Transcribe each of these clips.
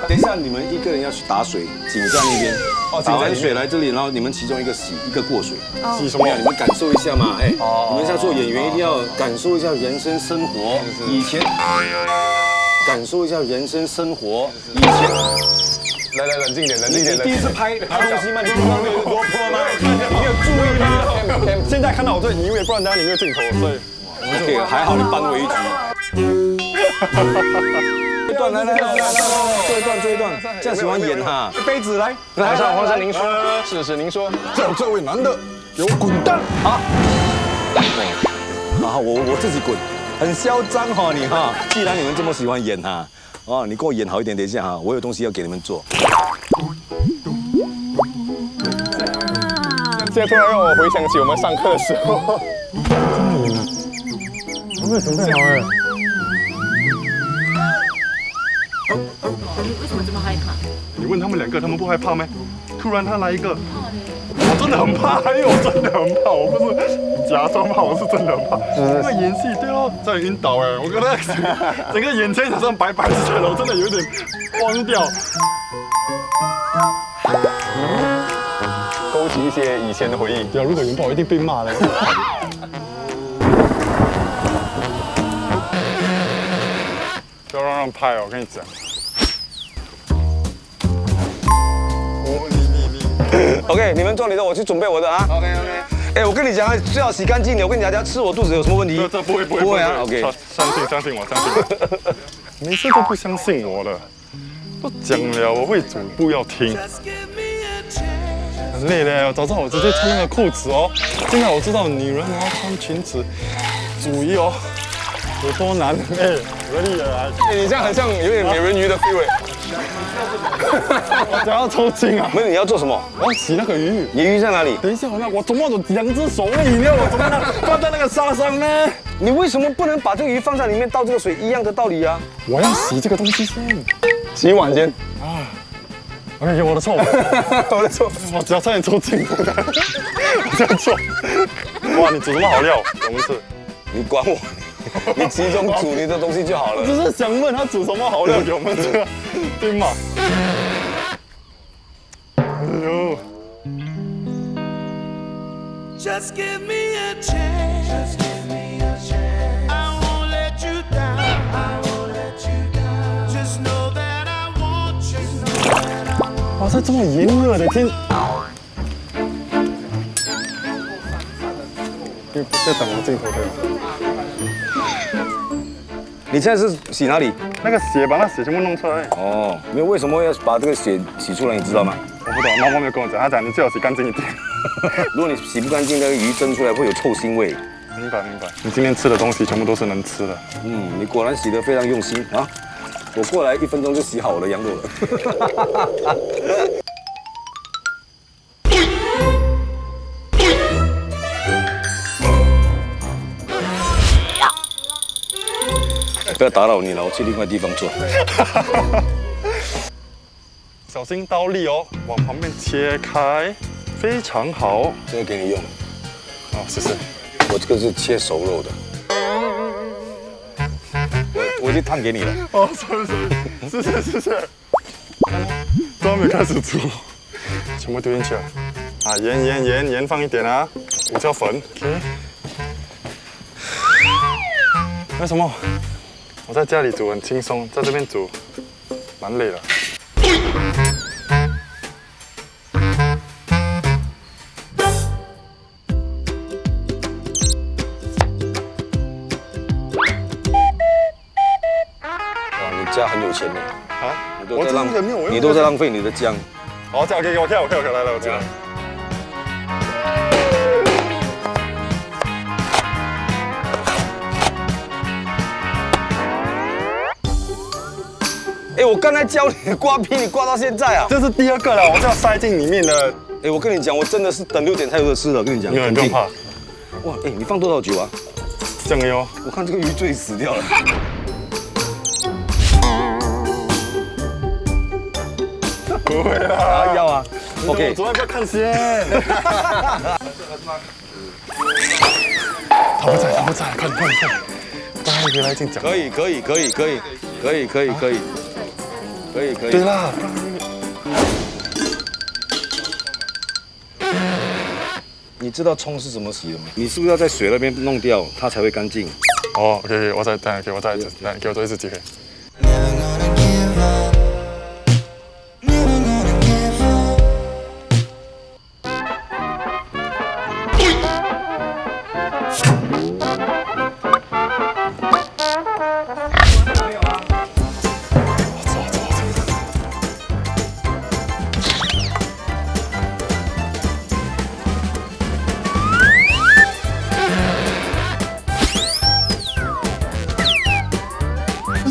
等一下你们一个人要去打水，井在那边。哦，打完水来这里，然后你们其中一个洗，一个过水。洗什么呀？你们感受一下嘛，哎，你们在做演员一定要感受一下人生生活。以前，感受一下人生生活。以前，来来冷静点，冷静点。第一次拍拍东西吗？你不知道有多破吗？你 没有注意吗？现在看到我最，因为不然等下你没有镜头，所以。OK，还好你扳回一局。一段来来来来，这一段这一段，这样喜欢演哈。杯子来，来上皇上您说，是是您说，叫这位男的给我滚蛋啊！然后我我自己滚，很嚣张哈你哈。既然你们这么喜欢演哈，哦你给我演好一点，等一下哈，我有东西要给你们做。现在突然让我回想起我们上课的时候。我没有准备好哎。你为什么这么害怕？你问他们两个，他们不害怕吗？突然他来一个，我真的很怕，因为我 真的很怕，我不是假装怕，我是真的很怕。因为演戏对哦，在晕倒哎，我觉得整个眼前好像白白的了，我真的有点慌掉。勾起一些以前的回忆。对啊，如果晕倒，一定被骂了。不要让人拍哦，我跟你讲。OK，你们做你的，我去准备我的啊。OK OK。哎，我跟你讲啊，最好洗干净的。我跟你讲，等下吃我肚子有什么问题？这不会不会不会啊。OK，相信相信我，相信我。每次都不相信我了，都讲了我会煮，不要听。很累嘞，早知道我直接穿那个裤子哦。现在我知道女人要穿裙子，煮衣哦，有多难。哎，合理的啊。哎，你这样很像有点美人鱼的 feel 我想要抽筋啊！没有，你要做什么？我要洗那个鱼。你鱼在哪里？等一下，我我怎么有两只手的饮料？我怎么能放在那个沙上呢？你为什么不能把这个鱼放在里面倒这个水？一样的道理啊！我要洗这个东西先，洗碗先啊。我感觉我的错，我的错，我只要差点抽筋，这样做。哇，你煮什么好料？我们是，你管我。你集中煮你的东西就好了。我只是想问他煮什么好料给我们吃，对吗？哎呦！哇，在这么炎热的天，别别挡我镜头对你现在是洗哪里？那个血把那血全部弄出来。哦，没有，为什么要把这个血洗出来？你知道吗？我不懂，妈妈没有跟我讲，她讲你最好洗干净一点。如果你洗不干净，那个鱼蒸出来会有臭腥味。明白明白。你今天吃的东西全部都是能吃的。嗯，你果然洗得非常用心啊！我过来一分钟就洗好我的羊肉了。不要打扰你了，我去另外地方做。小心刀力哦，往旁边切开，非常好。这个给你用。好，谢谢。我这个是切熟肉的。我我已经烫给你了。哦，谢谢，谢谢，谢谢。都还没开始煮，全部丢进去了。啊，盐盐盐盐放一点啊，胡椒粉。OK。为什么？我在家里煮很轻松，在这边煮蛮累的。哇，你家很有钱呢！啊，你都在浪费，你都在浪费你的姜。好，这样 OK，我看，我看，我看，来来，我进来。我刚才教你刮皮，你刮到现在啊？这是第二个了，我就要塞进里面的。哎，我跟你讲，我真的是等六点才有的吃了。跟你讲，不用怕。哇，哎，你放多少酒啊？酱油。我看这个鱼最死掉了。不会啊，要啊。OK。昨晚不要看先。他不在，他不在，快点，快点，快点。大家可以来进讲。可以，可以，可以，可以，可以，可以，可以。可以可以。对啦，你知道葱是怎么洗的吗？你是不是要在水那边弄掉，它才会干净？哦可以我再等下给我再来给我多一次机会。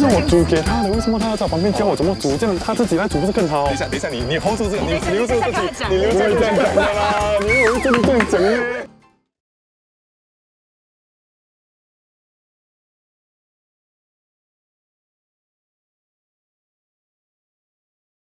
是我煮给他的，为什么他要在旁边教我怎么煮？这样他自己来煮不是更好？等一下，等一下，你你 hold 住这个，你留住这等一下句，讲你留住这不会这样讲的啦，你以为我真的这样讲呢？